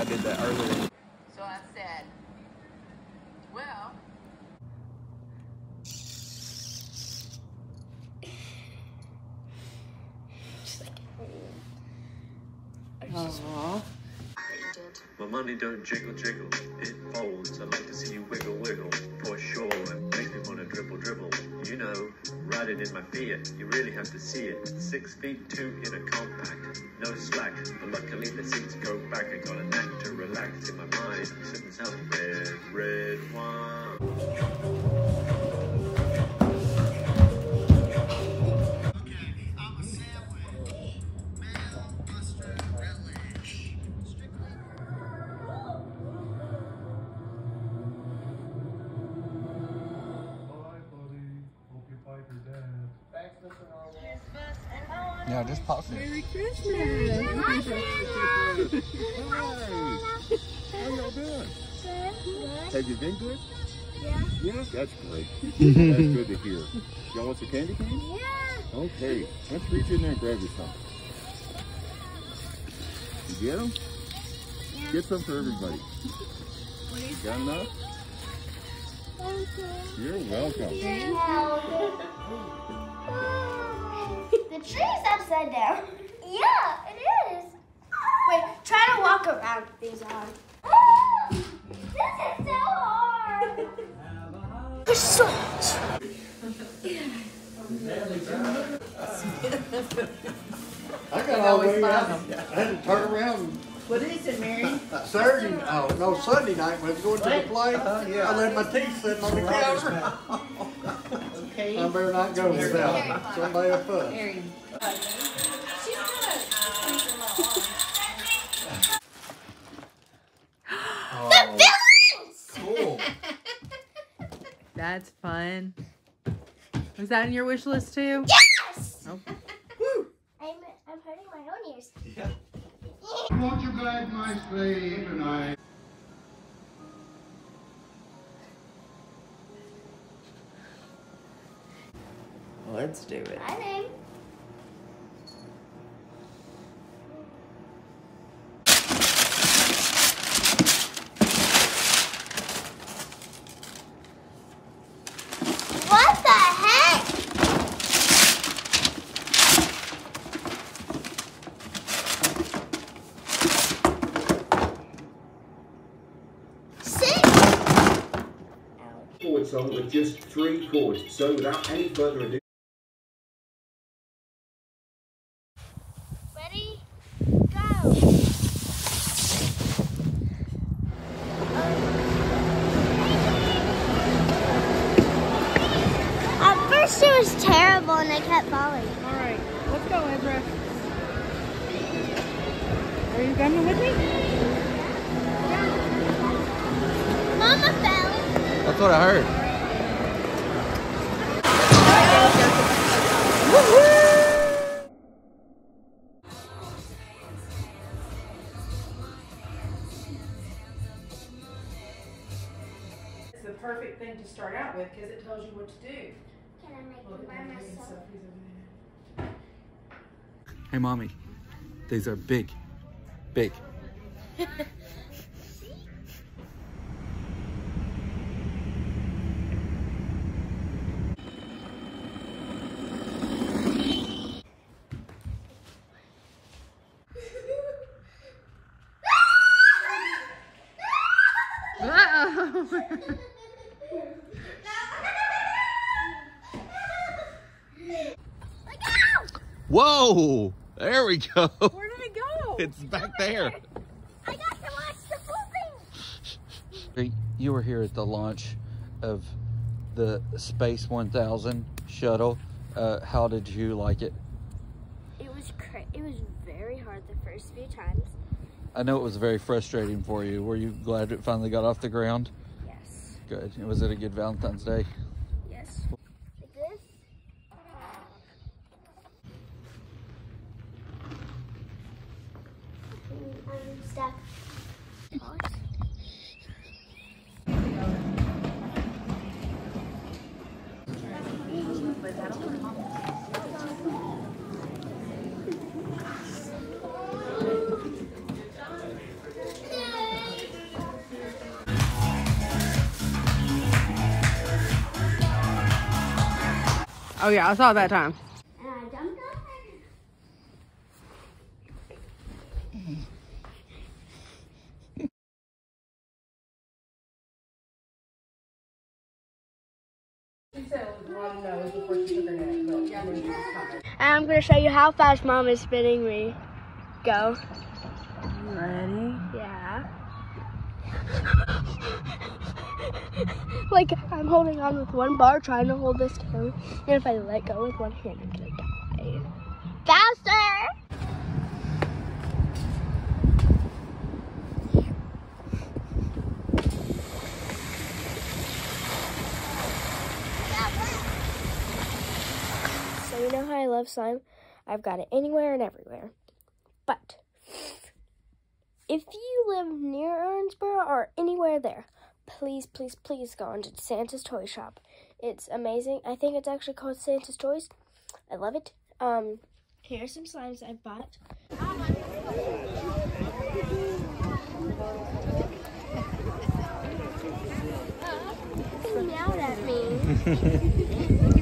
I did that earlier. So I said, well, Aww. My money don't jiggle jiggle, it folds. I like to see you wiggle wiggle, for sure. It makes me wanna dribble dribble. You know, riding in my Fiat, you really have to see it. Six feet two in a compact, no slack. But luckily the seats go back. I got a knack to relax in my mind, sipping some red, red wine. Yeah, just pause it. Merry Christmas. How y'all doing? Have you been good? Yeah. Yeah, that's great. that's good to hear. Y'all want some candy cane? Yeah. Okay, let's reach in there and grab you some. You get them? Yeah. Get some for everybody. Got enough? Thank you. You're welcome. Oh. the tree's upside down. Yeah, it is. Wait, try to walk around these on. this is so hard. Push switch. I got all the way around. I had to turn around What is it, Mary? Saturday, oh, no, Sunday night when I was going to the play. Uh-huh, I left my teeth sitting on the counter. Okay. I better not go without somebody a foot. Mary. Cool. That's fun. Was that in your wish list too? Yes! Oh. I'm, I'm hurting my own ears. Won't you guide my sleigh tonight? Let's do it. My name. What the heck? Six. Chord song with just three chords. So without any further ado. And I kept falling. All right, let's go, Ezra. Are you coming with me? Mama fell. That's what I heard. It's the perfect thing to start out with because it tells you what to do. Hey, mommy. These are big. Big. Uh-oh. Look out! Whoa! There we go. Where did it go? It's back there. I got to watch the pooping. You were here at the launch of the Space 1000 shuttle. Uh, how did you like it? It was cra- it was very hard the first few times. I know it was very frustrating for you. Were you glad it finally got off the ground? Yes. Good. Was it a good Valentine's Day? Oh yeah, I saw it that time. And I jumped up. And I'm gonna show you how fast mom is spinning me. Go. Ready? Yeah. Like I'm holding on with one bar, trying to hold this down, and if I let go with one hand, I'm gonna die. Faster! So you know how I love slime? I've got it anywhere and everywhere. But if you live near Owensboro or anywhere there, please, please, please go into Santa's Toy Shop. It's amazing. I think it's actually called Santa's Toys. I love it. Um, here's some slimes I bought. Meowed at me.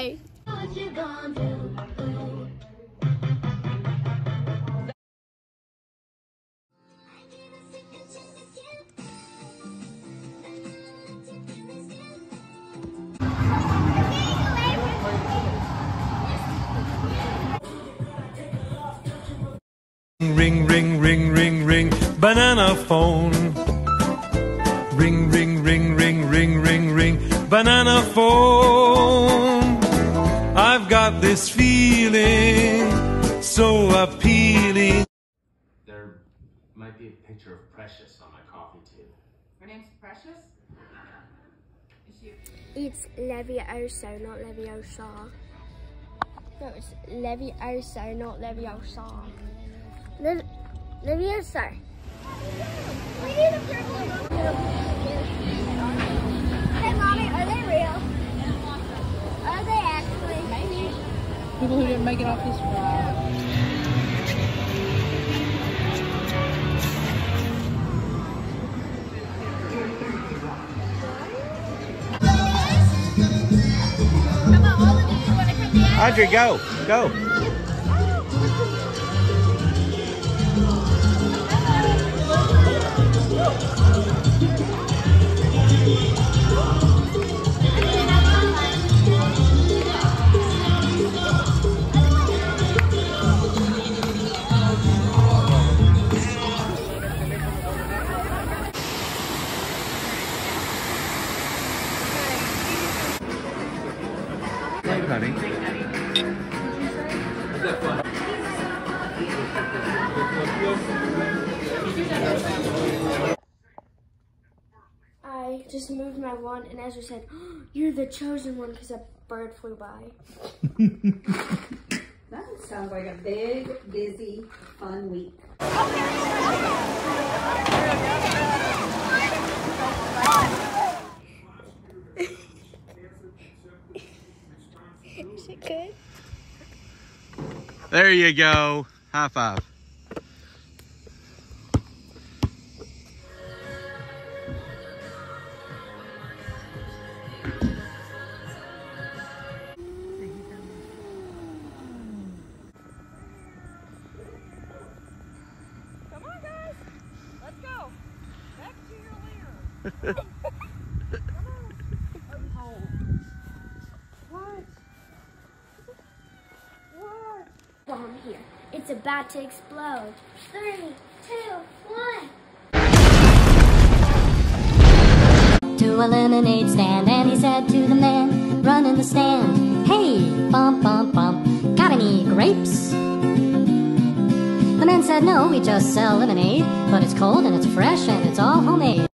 Okay. Ring, ring, ring, ring, ring, banana phone. Ring, ring, ring, ring, ring, ring, ring, banana phone. I've got this feeling so appealing. There might be a picture of Precious on my coffee table. Her name's Precious? Is she It's Leviosa, not Leviosa. No, it's Leviosa, not Leviosa. Le- Leviosa. We need a purple People who didn't make it off this ride. Audrey, go, go. Oh. honey. I just moved my wand and Ezra said, oh, you're the chosen one because a bird flew by. that sounds like a big, busy, fun week. Oh, There you go. High five. Come on, guys. Let's go. Back to your lair. What? What? Bomb here. It's about to explode. Three, two, one. to a lemonade stand and he said to the man running the stand, Hey, bump, bump, bump, got any grapes? The man said, No, we just sell lemonade, but it's cold and it's fresh and it's all homemade.